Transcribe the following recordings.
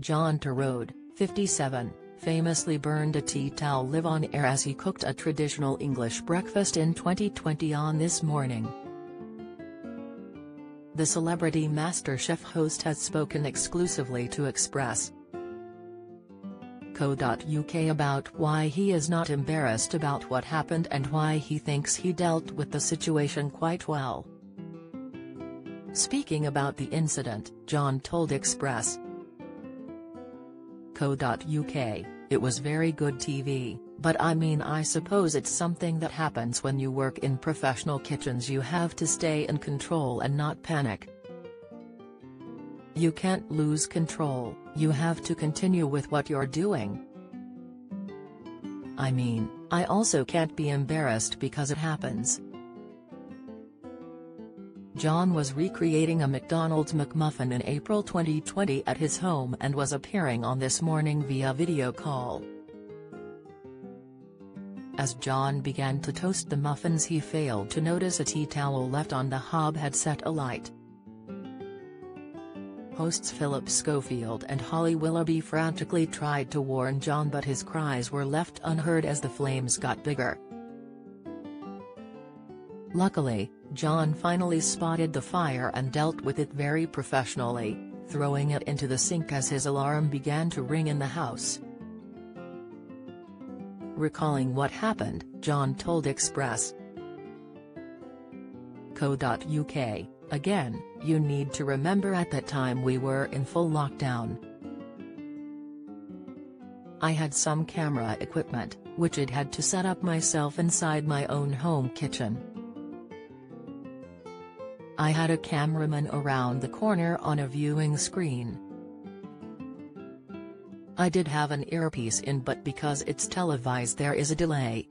John Torode, 57, famously burned a tea towel live on air as he cooked a traditional English breakfast in 2020 on This Morning. The celebrity MasterChef host has spoken exclusively to Express. Co.uk about why he is not embarrassed about what happened and why he thinks he dealt with the situation quite well. Speaking about the incident, John told Express. Co.uk, it was very good TV, but I mean I suppose it's something that happens when you work in professional kitchens you have to stay in control and not panic. You can't lose control, you have to continue with what you're doing. I mean, I also can't be embarrassed because it happens. John was recreating a McDonald's McMuffin in April 2020 at his home and was appearing on This Morning via video call. As John began to toast the muffins he failed to notice a tea towel left on the hob had set alight. Hosts Philip Schofield and Holly Willoughby frantically tried to warn John but his cries were left unheard as the flames got bigger. Luckily, John finally spotted the fire and dealt with it very professionally, throwing it into the sink as his alarm began to ring in the house. Recalling what happened, John told Express. Co.uk, again, you need to remember at that time we were in full lockdown. I had some camera equipment, which I'd had to set up myself inside my own home kitchen. I had a cameraman around the corner on a viewing screen. I did have an earpiece in but because it's televised there is a delay.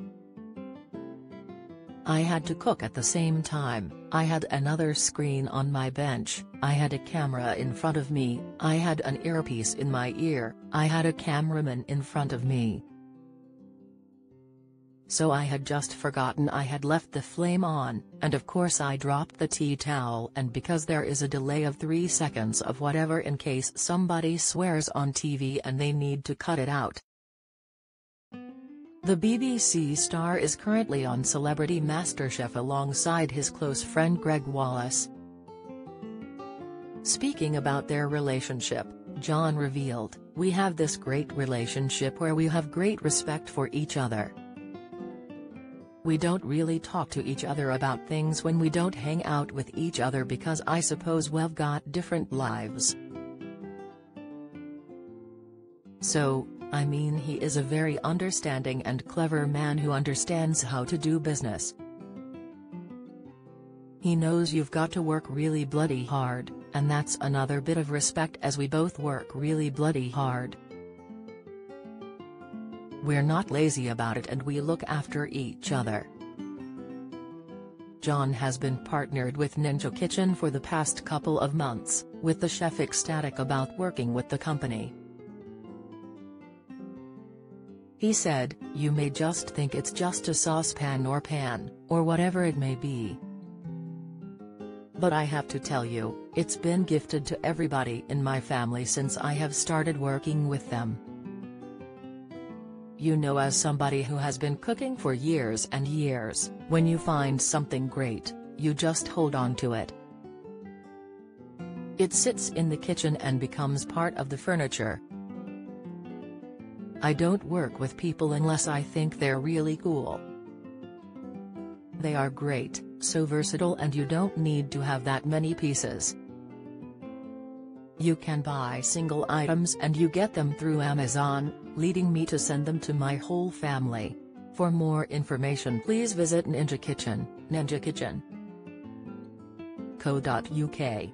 I had to cook at the same time, I had another screen on my bench, I had a camera in front of me, I had an earpiece in my ear, I had a cameraman in front of me, so I had just forgotten I had left the flame on, and of course I dropped the tea towel and because there is a delay of 3 seconds of whatever in case somebody swears on TV and they need to cut it out. The BBC star is currently on Celebrity MasterChef alongside his close friend Gregg Wallace. Speaking about their relationship, John revealed, We have this great relationship where we have great respect for each other. We don't really talk to each other about things when we don't hang out with each other because I suppose we've got different lives. So, I mean he is a very understanding and clever man who understands how to do business. He knows you've got to work really bloody hard, and that's another bit of respect as we both work really bloody hard. We're not lazy about it and we look after each other. John has been partnered with Ninja Kitchen for the past couple of months, with the chef ecstatic about working with the company. He said, you may just think it's just a saucepan or pan, or whatever it may be. But I have to tell you, it's been gifted to everybody in my family since I have started working with them you know as somebody who has been cooking for years and years, when you find something great, you just hold on to it. It sits in the kitchen and becomes part of the furniture. I don't work with people unless I think they're really cool. They are great, so versatile and you don't need to have that many pieces. You can buy single items and you get them through Amazon, leading me to send them to my whole family. For more information please visit Ninja Kitchen, Ninja Kitchen. Co.uk